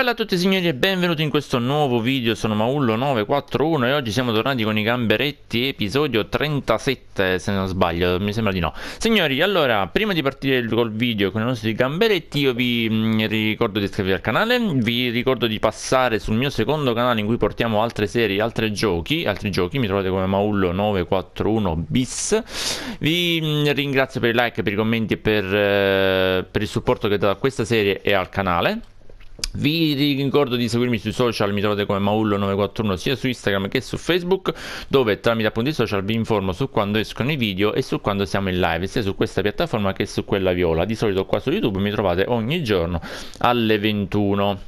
Bella a tutti signori e benvenuti in questo nuovo video, sono Maullo941 e oggi siamo tornati con i gamberetti, episodio 37 se non sbaglio, mi sembra di no. Signori, allora, prima di partire col video con i nostri gamberetti io vi mm, ricordo di iscrivervi al canale, vi ricordo di passare sul mio secondo canale in cui portiamo altre serie, altri giochi, altri giochi, mi trovate come Maullo941 bis. Vi mm, ringrazio per i like, per i commenti e per, eh, per il supporto che date a questa serie e al canale. Vi ricordo di seguirmi sui social, mi trovate come Maullo941 sia su Instagram che su Facebook, dove tramite appunto i social vi informo su quando escono i video e su quando siamo in live, sia su questa piattaforma che su quella viola. Di solito qua su YouTube mi trovate ogni giorno alle 21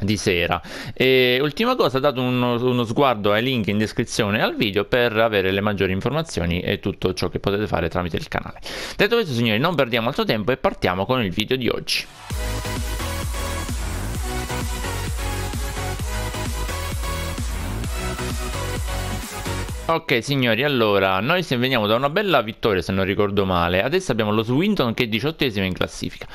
di sera. E ultima cosa date uno, uno, sguardo ai link in descrizione al video per avere le maggiori informazioni e tutto ciò che potete fare tramite il canale. Detto questo signori non perdiamo altro tempo e partiamo con il video di oggi Ok signori, allora, noi veniamo da una bella vittoria se non ricordo male, adesso abbiamo lo Swinton che è diciottesimo in classifica.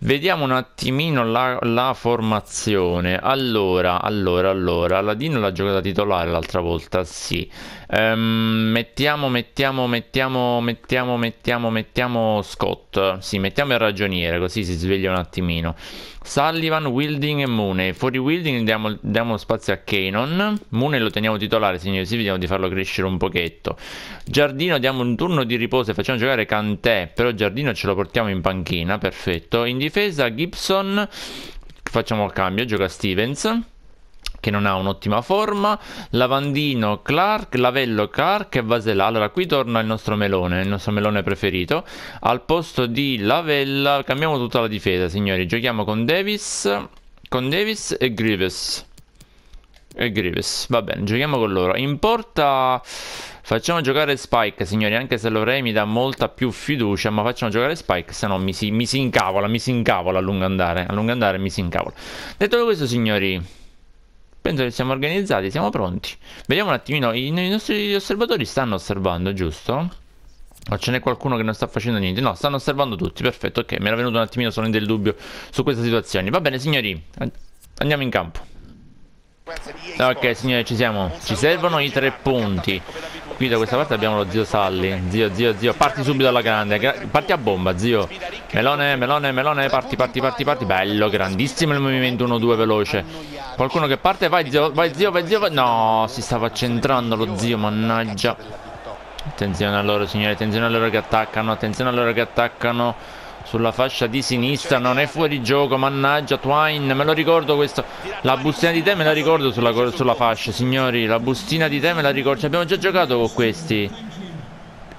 Vediamo un attimino la, la formazione. Allora, allora, allora, Ladino l'ha giocata titolare l'altra volta, sì. Um, mettiamo, mettiamo, mettiamo, mettiamo, mettiamo, mettiamo Scott, sì, mettiamo il ragioniere così si sveglia un attimino. Sullivan, Wilding e Mooney. Fuori Wilding diamo, diamo spazio a Canon. Mooney lo teniamo titolare, signori, sì, vediamo di farlo crescere un pochetto. Giardino diamo un turno di riposo e facciamo giocare Cantè, però Giardino ce lo portiamo in panchina, perfetto. In difesa Gibson, facciamo il cambio, gioca Stevens che non ha un'ottima forma, Lavandino Clark, Lavello Clark e Vasella. Allora qui torna il nostro melone, il nostro melone preferito. Al posto di Lavella cambiamo tutta la difesa, signori. Giochiamo con Davis, con Davis e Grievous. E Grievous, va bene, giochiamo con loro. In porta facciamo giocare Spike, signori, anche se Lorei mi dà molta più fiducia, ma facciamo giocare Spike, se no mi si, mi si incavola, mi si incavola a lungo andare. A lungo andare mi si incavola. Detto questo, signori, Penso che siamo organizzati, siamo pronti. Vediamo un attimino, i, i nostri osservatori stanno osservando, giusto? O ce n'è qualcuno che non sta facendo niente? No, stanno osservando tutti, perfetto, ok, mi era venuto un attimino solo del dubbio su questa situazione. Va bene, signori, andiamo in campo. Ok, signori, ci siamo. Ci servono i tre punti. Qui da questa parte abbiamo lo zio Salli. Zio, zio, zio, parti subito alla grande. Parti a bomba, zio. Melone, melone, melone, parti, parti, parti, parti. Bello, grandissimo il movimento 1-2 veloce. Qualcuno che parte, vai zio, vai zio, vai zio. Vai. No, si stava centrando lo zio, mannaggia. Attenzione a loro, signori, attenzione a loro che attaccano, attenzione a loro che attaccano sulla fascia di sinistra non è fuori gioco mannaggia Twine me lo ricordo questo la bustina di te me la ricordo sulla, sulla fascia signori la bustina di te me la ricordo Ci abbiamo già giocato con questi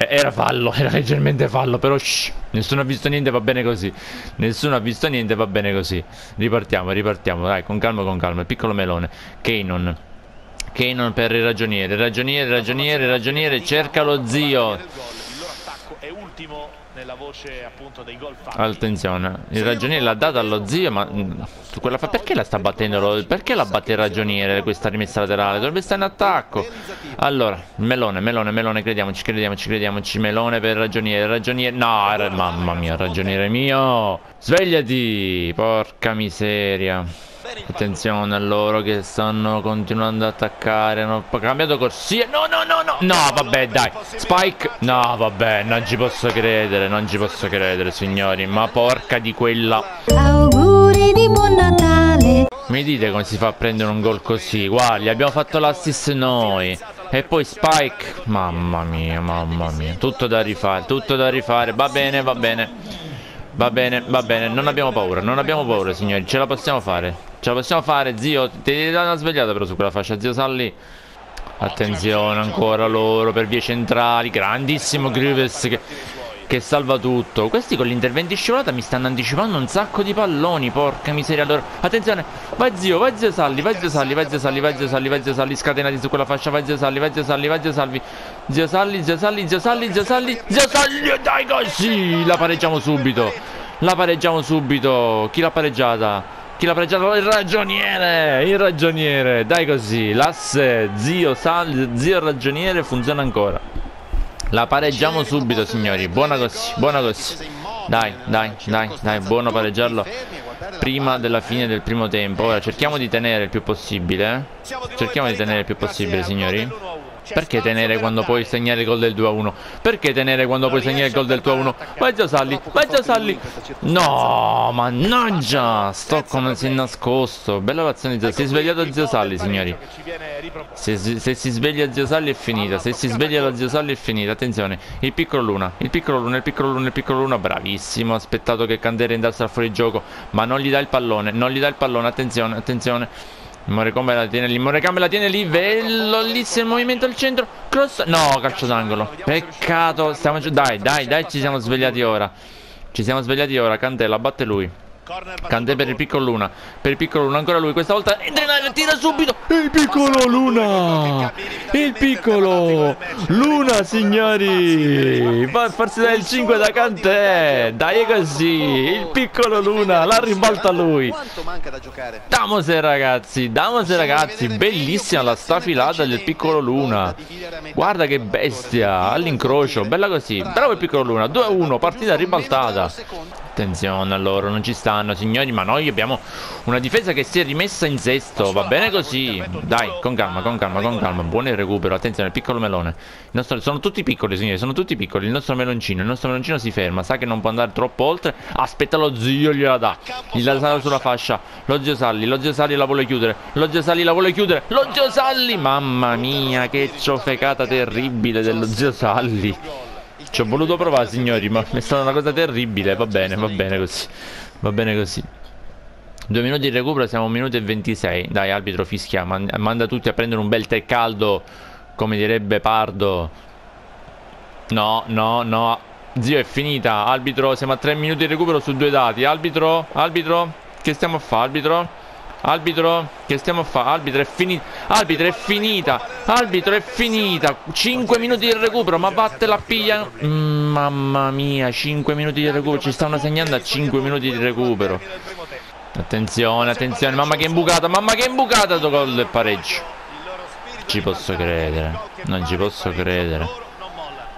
era fallo, era leggermente fallo, però shh, nessuno ha visto niente, va bene così. Nessuno ha visto niente, va bene così. Ripartiamo, ripartiamo, dai, con calma, con calma. Piccolo melone. Kanon. Kanon per il ragioniere. Ragioniere, ragioniere, ragioniere, cerca lo zio. È ultimo nella voce appunto dei gol fatti. Attenzione, il ragioniere l'ha data allo zio, ma su quella fa perché la sta battendo? Perché la batte il ragioniere questa rimessa laterale? Dovrebbe stare in attacco. Allora, melone, melone, melone, crediamoci, crediamoci, crediamoci, melone per il ragioniere, ragioniere. No, mamma mia, ragioniere mio. Svegliati, porca miseria. Attenzione a loro che stanno continuando ad attaccare. Hanno cambiato corsia. No, no, no, no. No, vabbè, dai. Spike. No, vabbè, non ci posso credere. Non ci posso credere, signori. Ma porca di quella. Auguri di buon Natale. Mi dite come si fa a prendere un gol così? Guardi, abbiamo fatto l'assist noi. E poi Spike. Mamma mia, mamma mia. Tutto da rifare, tutto da rifare. Va bene, va bene. Va bene, va bene, non abbiamo paura, non abbiamo paura signori, ce la possiamo fare Ce la possiamo fare, zio Ti devi dare una svegliata però su quella fascia, zio Salli Attenzione ancora loro per vie centrali Grandissimo Grievous che che salva tutto Questi con l'intervento in scivolata mi stanno anticipando un sacco di palloni Porca miseria allora Attenzione Vai zio Vai zio Salli Vai zio Salli Vai zio Salli Vai zio Salli Vai zio Salli Scatenati su quella fascia Vai zio Salli Vai zio Salli Vai zio Salvi Zio Salli Zio Salli Zio Salli Zio Salli Zio Salli Dai così La pareggiamo subito La pareggiamo subito Chi l'ha pareggiata? Chi l'ha pareggiata? Il ragioniere Il ragioniere Dai così L'asse Zio Salli Zio ragioniere funziona ancora la pareggiamo subito signori Buona così, buona così Dai, dai, dai, dai Buono pareggiarlo prima della fine del primo tempo. Ora cerchiamo di tenere il più possibile. Cerchiamo di tenere il più possibile, signori. Perché tenere quando puoi segnare il gol del 2-1? Perché tenere quando puoi segnare il gol del 2-1? Vai Zasalli, vai Zasalli! No, mannaggia! Stockholm si è nascosto. Bella l'azione di Zasalli. Si è svegliato Zio Salli, signori. Se, se, si sveglia Zio Salli è finita. Se si sveglia la Zio Salli è finita. Attenzione, il piccolo Luna, il piccolo Luna, il piccolo Luna, il piccolo Luna. Bravissimo. Ha aspettato che Candere andasse a fuori gioco. Ma non gli dà il pallone, non gli dà il pallone. Attenzione, attenzione. Il Morecambe la tiene lì, il Morecambe la tiene lì, bellissimo il movimento al centro, cross, no, calcio d'angolo, peccato, stiamo giù, dai, dai, dai, ci siamo svegliati ora, ci siamo svegliati ora, Cantella, batte lui. Cante per il piccolo Luna Per il piccolo Luna ancora lui Questa volta aria Tira subito. Il piccolo Luna! Il piccolo Luna signori! Va a farsi dare il 5 da Cante Dai così. Il piccolo Luna La ribalta lui. Damose ragazzi Damose ragazzi Bellissima la stafilata del piccolo Luna. Guarda che bestia All'incrocio Bella così. Bravo il piccolo Luna 2-1 Partita ribaltata Attenzione a loro, non ci stanno signori Ma noi abbiamo una difesa che si è rimessa in sesto. Va bene così. Dai, con calma, con calma, con calma. Buono il recupero, attenzione, piccolo melone. Nostro, Sono tutti piccoli signori, sono tutti piccoli. Il nostro meloncino, il nostro meloncino si ferma. Sa che non può andare troppo oltre. Aspetta lo zio, gliela dà. Gliela dà sulla fascia. Lo zio Salli, lo zio Salli la vuole chiudere. Lo zio Salli la vuole chiudere. Lo zio Salli, mamma mia Che ciofecata terribile dello zio Salli ci ho voluto provare signori ma è stata una cosa terribile. Va bene va bene così. Va bene così. Due minuti di recupero siamo a un minuto e 26 Dai arbitro fischia. Manda tutti a prendere un bel tè caldo Come direbbe Pardo. No no no. Zio è finita. Arbitro siamo a tre minuti di recupero su due dati. Arbitro Arbitro Che stiamo a fare arbitro Arbitro, che stiamo a fare? Arbitro è finita. Arbitro è finita. Arbitro è finita. 5 minuti di recupero, ma vatte la piglia. Mm, mamma mia, 5 minuti di recupero. Ci stanno segnando a 5 minuti di recupero. Attenzione, attenzione. Mamma che imbucata, mamma che imbucata. Gol del pareggio. Ci posso credere. Non ci posso credere.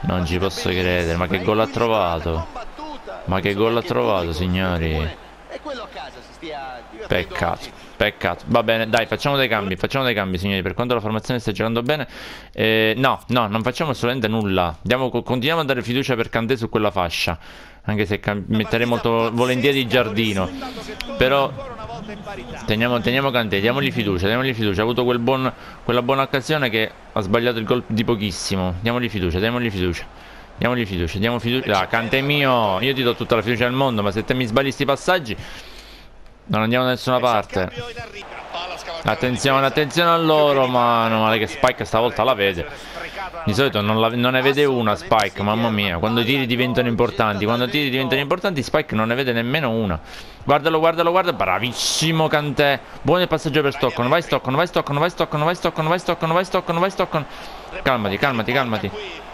Non ci posso credere. Ma che gol ha trovato? Ma che gol ha trovato, signori? Peccato. Peccato. Va bene, dai, facciamo dei cambi. Facciamo dei cambi, signori. Per quanto la formazione stia giocando bene, eh, no, no, non facciamo assolutamente nulla. Diamo, continuiamo a dare fiducia per Candé su quella fascia. Anche se metterei molto volentieri Giardino. Però teniamo, teniamo Candé, diamogli fiducia, diamogli fiducia. Ha avuto quel buon, quella buona occasione che ha sbagliato il gol di pochissimo. Diamogli fiducia, diamogli fiducia. Diamogli fiducia, diamo fiducia. Ah, Cante mio, io ti do tutta la fiducia del mondo, ma se te mi sbagli sti passaggi non andiamo da nessuna parte. Attenzione, attenzione a loro Mano male che Spike stavolta la vede. Di solito non, la, non, ne vede una Spike Mamma mia. Quando i tiri diventano importanti Quando i tiri diventano importanti Spike non ne vede nemmeno una. Guardalo, guardalo, guarda Bravissimo Cantè Buono il passaggio per Stockton Vai Stockton, vai Stockton, vai Stockton, vai Stockton, vai Stockton, vai Stockton, vai Stockton Calmati, calmati, calmati.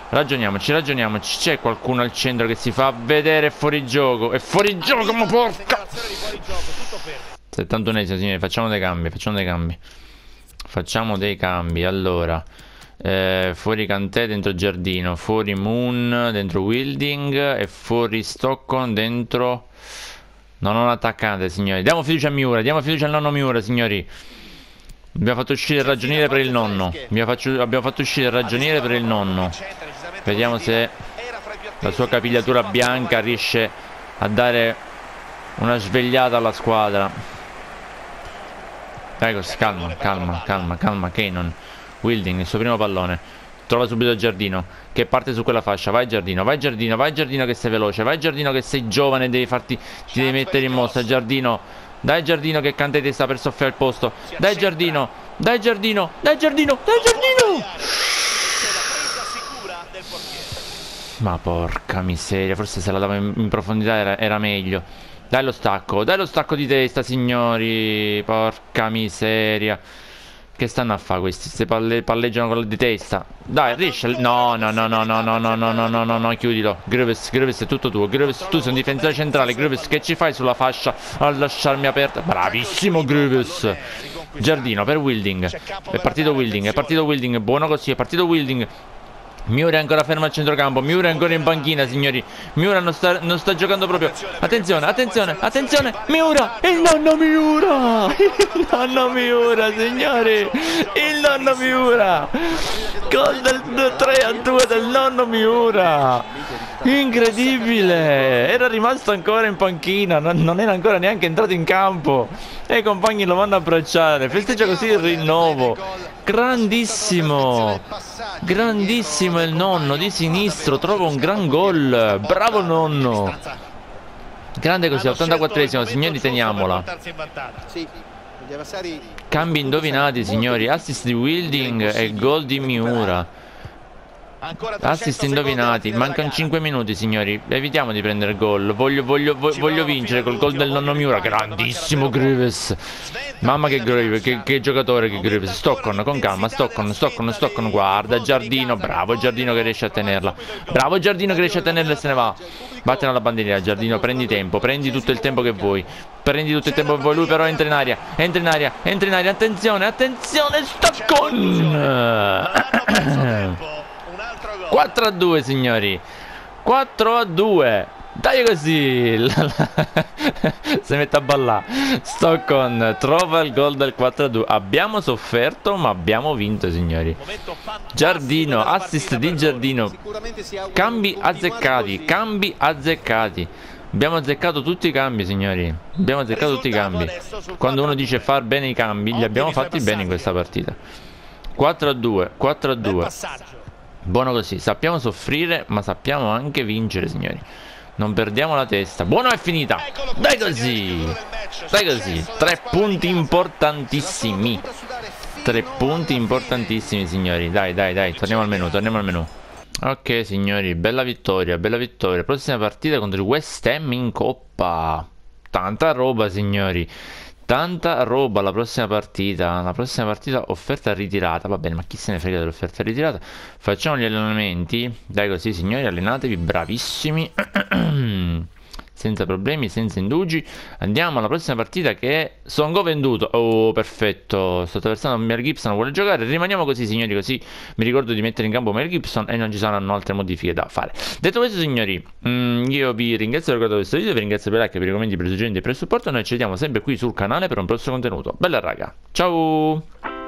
Ragioniamoci, ragioniamoci. C'è qualcuno al centro che si fa vedere fuori gioco. È fuori gioco, ma porca! 71esimo, signori. Facciamo dei cambi, facciamo dei cambi. Facciamo dei cambi. Allora, eh, fuori Cantè dentro Giardino. Fuori Moon dentro Wilding. E fuori Stockton dentro... No, non attaccate, signori. Diamo fiducia a Miura, diamo fiducia al nonno Miura, signori. Abbiamo fatto uscire il ragioniere per il nonno. Abbiamo fatto uscire il ragioniere per il nonno. Vediamo se la sua capigliatura bianca riesce a dare una svegliata alla squadra. Ecco, calma, calma, calma, calma, Kanon. Wilding, il suo primo pallone. Trova subito Giardino che parte su quella fascia. Vai Giardino, vai Giardino, vai Giardino che sei veloce. Vai Giardino che sei giovane, devi farti, ti devi mettere in mostra. Giardino, dai Giardino che Cantete sta per soffiare il posto. Dai Giardino, dai Giardino, dai Giardino, dai Giardino. Ma porca miseria, forse se la davo in, in profondità era, era, meglio. Dai lo stacco, dai lo stacco di testa, signori. Porca miseria. Che stanno a fare questi? Se palle, palleggiano con la di testa. Dai, riesci. No, no, no, no, no, no, no, no, no, no, no, no, chiudilo. Groves, Groves è tutto tuo. Groves, tu sei un difensore centrale. Groves, che ci fai sulla fascia a lasciarmi aperta? Bravissimo, Groves. Giardino per Wilding. È partito Wilding, è partito Wilding. Buono così, è partito Wilding. Miura è ancora fermo al centrocampo, Miura è ancora in panchina signori. Miura non sta, non sta giocando proprio. Attenzione, attenzione, attenzione. Miura, il nonno Miura! Il nonno Miura signori! Il nonno Miura! Gol del 3 a 2 del nonno Miura! Incredibile! Era rimasto ancora in panchina non, non era ancora neanche entrato in campo E i compagni lo vanno a abbracciare. Festeggia così il rinnovo. Grandissimo. Grandissimo il nonno di sinistro. Trova un gran gol. Bravo nonno. Grande così 84esimo Signori teniamola. Cambi indovinati signori. Assist di Wilding e gol di Miura Assist indovinati, mancano 5 minuti signori, evitiamo di prendere gol, voglio, voglio, voglio vincere col gol del nonno Miura, grandissimo Grievous, mamma che Grievous, che, che, giocatore che Grievous, Stockton con calma, Stockton, Stockton, Stockton, guarda Giardino, bravo Giardino che riesce a tenerla, bravo Giardino che riesce a tenerla e se ne va, vattene alla bandierina Giardino, prendi tempo, prendi tutto il tempo che vuoi, prendi tutto il tempo che vuoi, lui però entra in aria, entra in aria, entra in aria, attenzione, attenzione, Stockton! 4 a 2 signori. 4 a 2 dai così. Si mette a ballare. Stockton trova il gol del 4 a 2 abbiamo sofferto ma abbiamo vinto signori. Giardino assist di Giardino. Cambi azzeccati cambi azzeccati. Abbiamo azzeccato tutti i cambi, signori. Abbiamo azzeccato tutti i cambi. Quando uno dice far bene i cambi, li abbiamo fatti bene in questa partita. 4 a 2, 4 a 2. Buono così, sappiamo soffrire ma sappiamo anche vincere signori. Non perdiamo la testa. Buono è finita. Dai così. Dai così. Tre punti importantissimi. Tre punti importantissimi signori. Dai dai dai. Torniamo al menu Torniamo al menu Ok signori. Bella vittoria Bella vittoria. Prossima partita contro il West Ham in Coppa. Tanta roba signori Tanta roba la prossima partita. La prossima partita offerta ritirata. Va bene, ma chi se ne frega dell'offerta ritirata? Facciamo gli allenamenti. Dai così, signori, allenatevi, bravissimi. senza problemi, senza indugi. Andiamo alla prossima partita che è Songo venduto. Oh, perfetto. Sto attraversando Mel Gibson, vuole giocare. Rimaniamo così, signori, così mi ricordo di mettere in campo Mel Gibson e non ci saranno altre modifiche da fare. Detto questo, signori, mm, io vi ringrazio per guardare questo video, vi ringrazio per like, per i commenti, per i suggerimenti e per il supporto. Noi ci vediamo sempre qui sul canale per un prossimo contenuto. Bella raga, ciao!